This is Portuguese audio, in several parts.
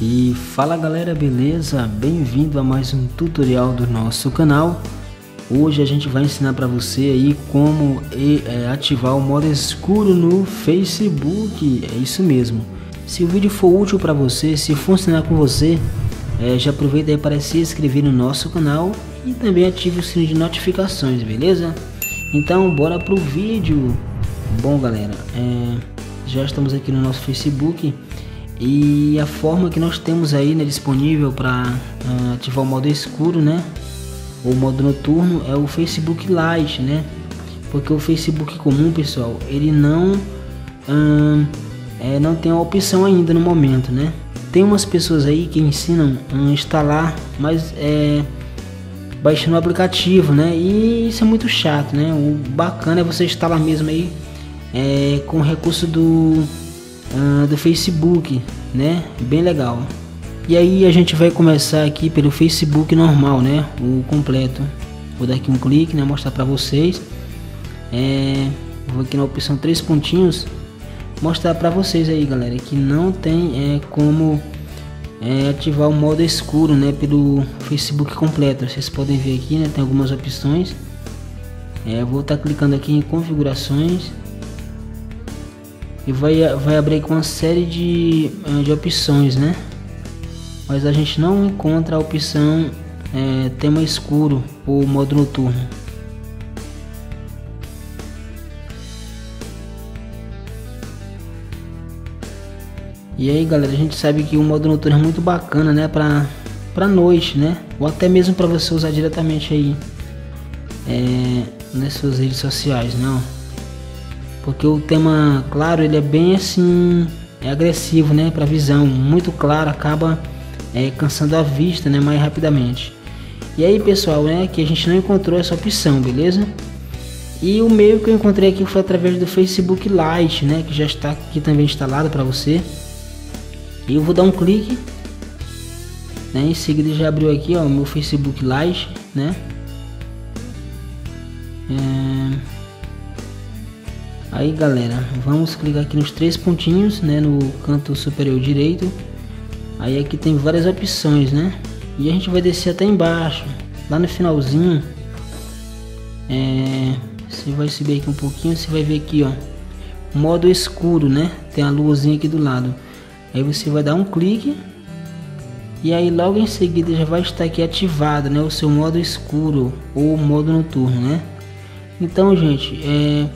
E fala galera, beleza? Bem-vindo a mais um tutorial do nosso canal. Hoje a gente vai ensinar para você aí como é, ativar o modo escuro no Facebook. É isso mesmo. Se o vídeo for útil para você, se funcionar com você, é, já aproveita aí para se inscrever no nosso canal e também ative o sininho de notificações, beleza? Então bora pro vídeo. Bom galera, é, já estamos aqui no nosso Facebook e a forma que nós temos aí né, disponível para uh, ah, ativar o modo escuro, né? O modo noturno é o Facebook Lite, né? Porque o Facebook comum, pessoal, ele não uh, é, não tem a opção ainda no momento, né? Tem umas pessoas aí que ensinam a instalar, mas é baixando o aplicativo, né? E isso é muito chato, né? O bacana é você instalar mesmo aí é, com o recurso do uh, do Facebook, né? Bem legal. E aí a gente vai começar aqui pelo Facebook normal, né? O completo. Vou dar aqui um clique, né? Mostrar para vocês. É, vou aqui na opção três pontinhos, mostrar para vocês aí, galera, que não tem é, como é, ativar o modo escuro, né? Pelo Facebook completo. Vocês podem ver aqui, né? Tem algumas opções. É, vou estar tá clicando aqui em configurações e vai, vai abrir com uma série de, eh, de opções, né? Mas a gente não encontra a opção é, tema escuro ou modo noturno. E aí galera, a gente sabe que o modo noturno é muito bacana, né? Pra, pra noite, né? Ou até mesmo para você usar diretamente aí é, nas suas redes sociais, não? Né? Porque o tema claro ele é bem assim é agressivo né para visão. Muito claro acaba é, cansando a vista né mais rapidamente. E aí pessoal né que a gente não encontrou essa opção beleza? E o meio que eu encontrei aqui foi através do Facebook Lite né que já está aqui também instalado para você. E eu vou dar um clique né? em seguida já abriu aqui ó meu Facebook Lite né? É... Aí galera, vamos clicar aqui nos três pontinhos, né, no canto superior direito. Aí aqui tem várias opções, né? E a gente vai descer até embaixo, lá no finalzinho. É, você vai subir aqui um pouquinho, você vai ver aqui, ó, modo escuro, né? Tem a luzinha aqui do lado. Aí você vai dar um clique e aí logo em seguida já vai estar aqui ativado, né, o seu modo escuro ou modo noturno, né? Então, gente, é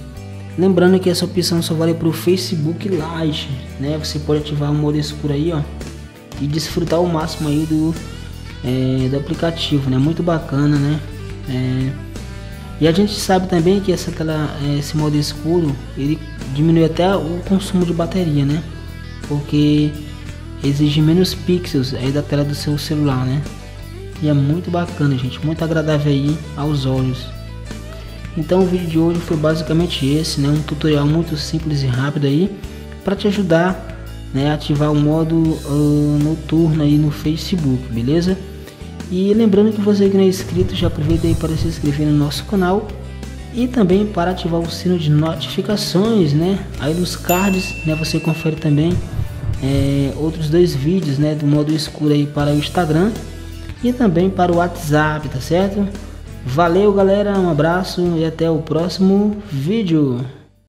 Lembrando que essa opção só vale para o Facebook Lite, né? Você pode ativar o modo escuro aí, ó, e desfrutar o máximo aí do, é, do aplicativo, né? Muito bacana, né? É, e a gente sabe também que essa, aquela, é, esse modo escuro ele diminui até o consumo de bateria, né? Porque exige menos pixels aí da tela do seu celular, né? E é muito bacana, gente, muito agradável aí aos olhos. Então o vídeo de hoje foi basicamente esse, né? Um tutorial muito simples e rápido aí para te ajudar né, ativar o modo uh, noturno aí no Facebook, beleza? E lembrando que você que não é inscrito, já aproveita aí para se inscrever no nosso canal e também para ativar o sino de notificações, né? Aí nos cards, né? Você confere também é, outros dois vídeos, né? Do modo escuro aí para o Instagram e também para o WhatsApp, tá certo? Valeu, galera. Um abraço e até o próximo vídeo.